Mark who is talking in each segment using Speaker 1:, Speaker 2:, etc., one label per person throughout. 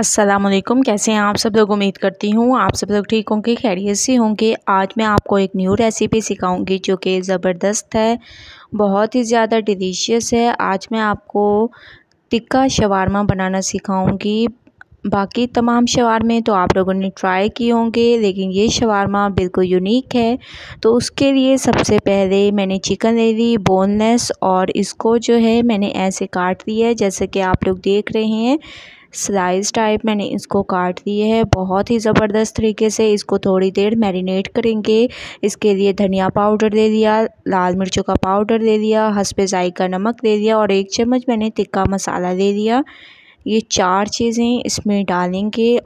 Speaker 1: वालेकुम कैसे हैं आप सब लोग? उम्मीद करती हूँ आप सब लोग ठीक होंगे, खैरियत से होंगे। आज मैं आपको एक न्यू रेसिपी सिखाऊँगी जो कि ज़बरदस्त है, बहुत ही ज़्यादा डिलीशियस है। आज मैं आपको टिक्का शवारमा बनाना सिखाऊँगी। बाकी तमाम शवारमे तो आप लोगों ने ट्राई किए होंगे, लेकिन ये शवारमा बिल्कुल यूनिक है। तो उसके लिए सबसे पहले मैंने चिकन ले ली बोनलेस और इसको जो है मैंने ऐसे काट लिया है, जैसे कि आप लोग देख रहे हैं। स्लाइस टाइप मैंने इसको काट दिए है। बहुत ही ज़बरदस्त तरीके से इसको थोड़ी देर मैरिनेट करेंगे। इसके लिए धनिया पाउडर ले लिया, लाल मिर्चों का पाउडर ले लिया हंसपे का नमक ले लिया और एक चम्मच मैंने तिक्का मसाला ले लिया। ये चार चीज़ें इसमें डालेंगे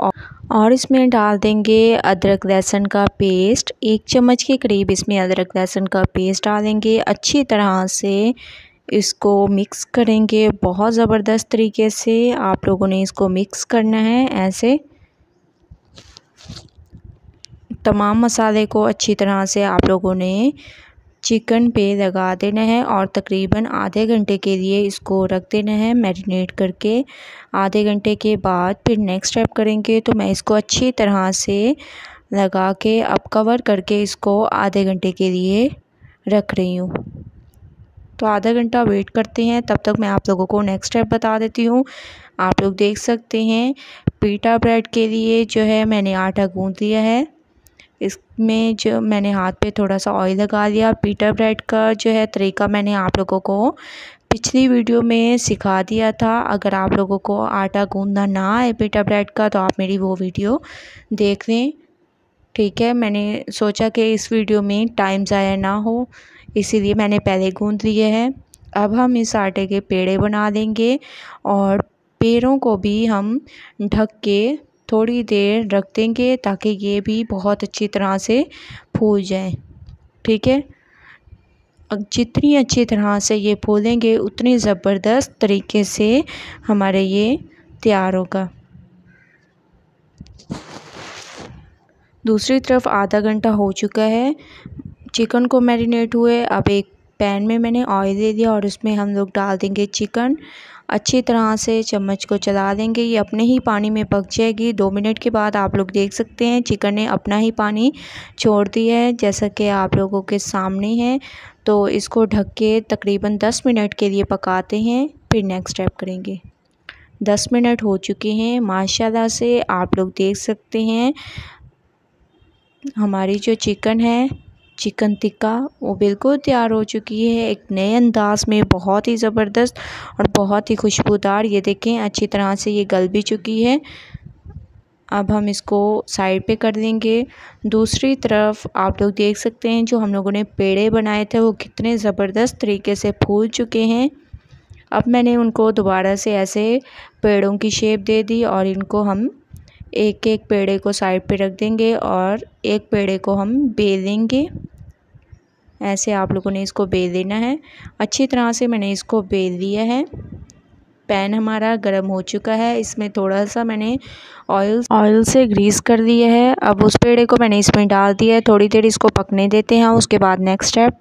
Speaker 1: और इसमें डाल देंगे अदरक लहसुन का पेस्ट एक चम्मच के करीब इसमें अदरक लहसुन का पेस्ट डालेंगे। अच्छी तरह से इसको मिक्स करेंगे बहुत ज़बरदस्त तरीके से। आप लोगों ने इसको मिक्स करना है ऐसे। तमाम मसाले को अच्छी तरह से आप लोगों ने चिकन पे लगा देना है और तकरीबन आधे घंटे के लिए इसको रख देना है मैरिनेट करके। आधे घंटे के बाद फिर नेक्स्ट स्टेप करेंगे तो मैं इसको अच्छी तरह से लगा के अब कवर करके इसको आधे घंटे के लिए रख रही हूँ। तो आधा घंटा वेट करते हैं, तब तक मैं आप लोगों को नेक्स्ट स्टेप बता देती हूँ। आप लोग देख सकते हैं, पीटा ब्रेड के लिए जो है मैंने आटा गूँध लिया है। इसमें जो मैंने हाथ पे थोड़ा सा ऑयल लगा लिया। पीटा ब्रेड का जो है तरीका मैंने आप लोगों को पिछली वीडियो में सिखा दिया था। अगर आप लोगों को आटा गूंदना ना आए पीटा ब्रेड का तो आप मेरी वो वीडियो देख लें। ठीक है, मैंने सोचा कि इस वीडियो में टाइम ज़ाया ना हो, इसीलिए मैंने पहले गूंद लिए हैं। अब हम इस आटे के पेड़े बना देंगे और पेड़ों को भी हम ढक के थोड़ी देर रख देंगे ताकि ये भी बहुत अच्छी तरह से फूल जाए। ठीक है? जितनी अच्छी तरह से ये फूलेंगे, उतनी ज़बरदस्त तरीके से हमारे ये तैयार होगा। दूसरी तरफ़ आधा घंटा हो चुका है। चिकन को मैरिनेट हुए। अब एक पैन में मैंने ऑयल दे दिया और उसमें हम लोग डाल देंगे चिकन। अच्छी तरह से चम्मच को चला देंगे। ये अपने ही पानी में पक जाएगी। दो मिनट के बाद आप लोग देख सकते हैं, चिकन ने अपना ही पानी छोड़ दिया है, जैसा कि आप लोगों के सामने है। तो इसको ढक के तकरीबन दस मिनट के लिए पकाते हैं, फिर नेक्स्ट स्टेप करेंगे। दस मिनट हो चुके हैं, माशाल्लाह से आप लोग देख सकते हैं। हमारी जो चिकन है, चिकन टिक्का, वो बिल्कुल तैयार हो चुकी है। एक नए अंदाज में बहुत ही ज़बरदस्त और बहुत ही खुशबूदार, ये देखें, अच्छी तरह से ये गल भी चुकी है। अब हम इसको साइड पे कर देंगे दूसरी तरफ़ आप लोग देख सकते हैं, जो हम लोगों ने पेड़े बनाए थे, वो कितने ज़बरदस्त तरीके से फूल चुके हैं। अब मैंने उनको दोबारा से ऐसे पेड़ों की शेप दे दी और इनको हम एक एक पेड़े को साइड पे रख देंगे और एक पेड़े को हम बेलेंगे ऐसे आप लोगों ने इसको बेल देना है। अच्छी तरह से मैंने इसको बेल दिया है। पैन हमारा गर्म हो चुका है। इसमें थोड़ा सा मैंने ऑयल ऑयल से ग्रीस कर दिया है। अब उस पेड़े को मैंने इसमें डाल दिया है। थोड़ी देर इसको पकने देते हैं। उसके बाद नेक्स्ट स्टेप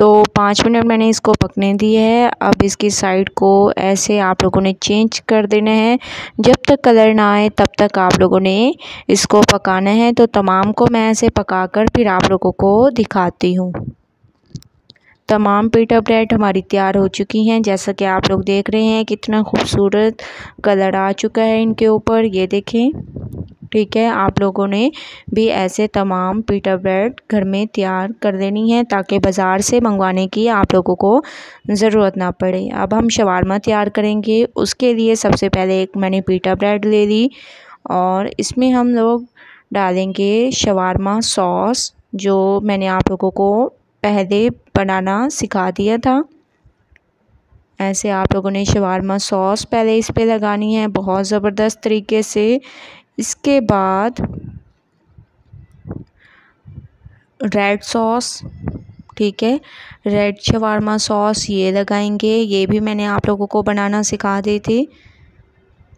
Speaker 1: तो पाँच मिनट मैंने इसको पकने दिए है। अब इसकी साइड को ऐसे आप लोगों ने चेंज कर देना है। जब तक कलर ना आए, तब तक आप लोगों ने इसको पकाना है। तो तमाम को मैं ऐसे पकाकर फिर आप लोगों को दिखाती हूँ। तमाम पीटा ब्रेड हमारी तैयार हो चुकी हैं। जैसा कि आप लोग देख रहे हैं, कितना खूबसूरत कलर आ चुका है इनके ऊपर। ये देखें। ठीक है, आप लोगों ने भी ऐसे तमाम पीटा ब्रेड घर में तैयार कर देनी है ताकि बाज़ार से मंगवाने की आप लोगों को ज़रूरत ना पड़े। अब हम शवारमा तैयार करेंगे। उसके लिए सबसे पहले एक मैंने पीटा ब्रेड ले ली और इसमें हम लोग डालेंगे शवारमा सॉस, जो मैंने आप लोगों को पहले बनाना सिखा दिया था। ऐसे आप लोगों ने शवारमा सॉस पहले इस पर लगानी है, बहुत ज़बरदस्त तरीके से। इसके बाद रेड सॉस ठीक है? रेड शवारमा सॉस ये लगाएँगे। ये भी मैंने आप लोगों को बनाना सिखा दी थी।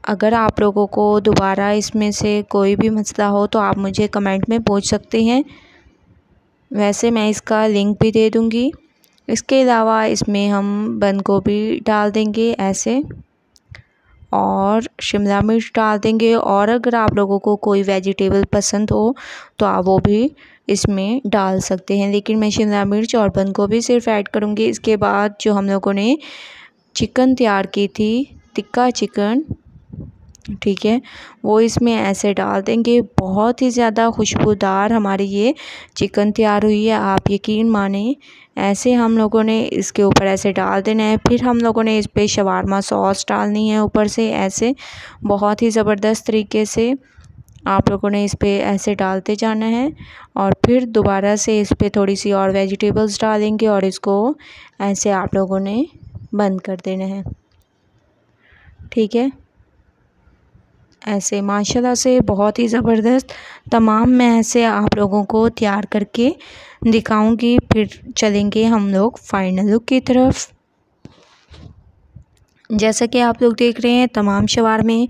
Speaker 1: अगर आप लोगों को दोबारा इसमें से कोई भी मसला हो तो आप मुझे कमेंट में पूछ सकते हैं। वैसे मैं इसका लिंक भी दे दूँगी। इसके अलावा इसमें हम बंद गोभी डाल देंगे ऐसे। और शिमला मिर्च डाल देंगे। और अगर आप लोगों को कोई वेजिटेबल पसंद हो तो आप वो भी इसमें डाल सकते हैं। लेकिन मैं शिमला मिर्च और बंद भी सिर्फ़ ऐड करूँगी। इसके बाद जो हम लोगों ने चिकन तैयार की थी, टिक्का चिकन ठीक है। वो इसमें ऐसे डाल देंगे। बहुत ही ज़्यादा खुशबूदार हमारी ये चिकन तैयार हुई है, आप यकीन माने। ऐसे हम लोगों ने इसके ऊपर ऐसे डाल देना है। फिर हम लोगों ने इस पर शवारमा सॉस डालनी है ऊपर से ऐसे। बहुत ही ज़बरदस्त तरीके से आप लोगों ने इस पर ऐसे डालते जाना है। और फिर दोबारा से इस पर थोड़ी सी और वेजिटेबल्स डालेंगे और इसको ऐसे आप लोगों ने बंद कर देना है। ठीक है। ऐसे माशाल्लाह से बहुत ही ज़बरदस्त तमाम मैं ऐसे आप लोगों को तैयार करके दिखाऊँगी, फिर चलेंगे हम लोग फाइनल लुक की तरफ़। जैसा कि आप लोग देख रहे हैं, तमाम शवार में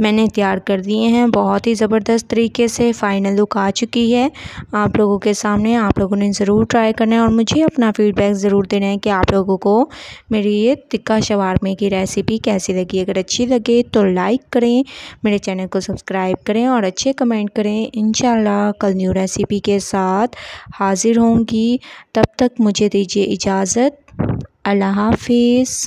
Speaker 1: मैंने तैयार कर दिए हैं। बहुत ही ज़बरदस्त तरीके से फ़ाइनल लुक आ चुकी है। आप लोगों के सामने आप लोगों ने ज़रूर ट्राई करना है और मुझे अपना फ़ीडबैक ज़रूर देना है कि आप लोगों को मेरी ये तिक्का शवारमे की रेसिपी कैसी लगी। अगर अच्छी लगे तो लाइक करें, मेरे चैनल को सब्सक्राइब करें और अच्छे कमेंट करें। इन कल न्यू रेसिपी के साथ हाज़िर होंगी। तब तक मुझे दीजिए इजाज़त। अल्लाह हाफिज़।